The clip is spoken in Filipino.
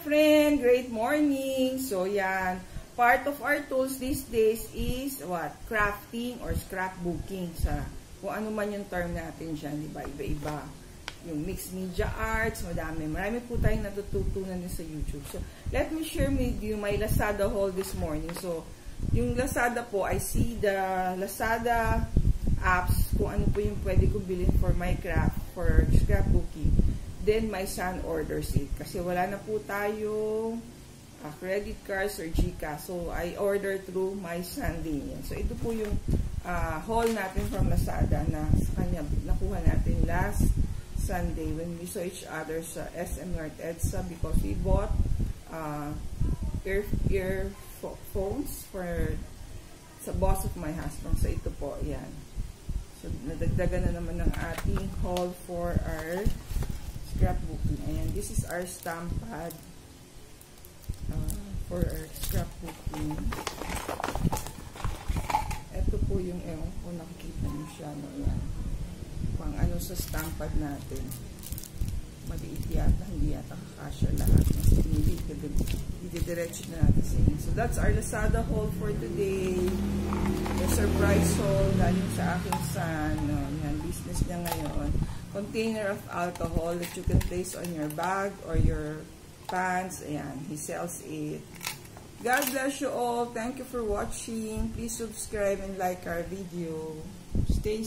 friend! Great morning! So, yan. Part of our tools these days is what? Crafting or scrapbooking sa kung ano man yung term natin dyan, di ba? Iba-iba. Yung mixed media arts, madami. Marami po tayong natututunan sa YouTube. So, let me share with you my Lazada haul this morning. So, yung Lazada po, I see the Lazada apps kung ano po yung pwede ko bilhin for my craft, for scrapbooking then my son orders it. Kasi wala na po tayo uh, credit cards or GCash. So, I order through my son din yan. So, ito po yung uh, haul natin from Lazada na sa kanya nakuha natin last Sunday when we saw each other sa SM North EDSA because we bought uh, ear, earphones for sa boss of my husband. So, ito po, yan. So, nadagdagan na naman ng ating haul for our. Ayan, this is our stamp pad uh, for our scrapbooking. Ito po yung, ewan kung nakikita nyo siya, no, yan. Pang ano sa stamp pad natin. Maliit yata, hindi yata kakasya lahat. Mas pinili, didiretso na natin sa inyo. So, that's our Lazada haul for today. The surprise haul galing sa aking son. No, yan, business niya ngayon container of alcohol that you can place on your bag or your pants. Ayan, he sells it. God bless you all. Thank you for watching. Please subscribe and like our video. Stay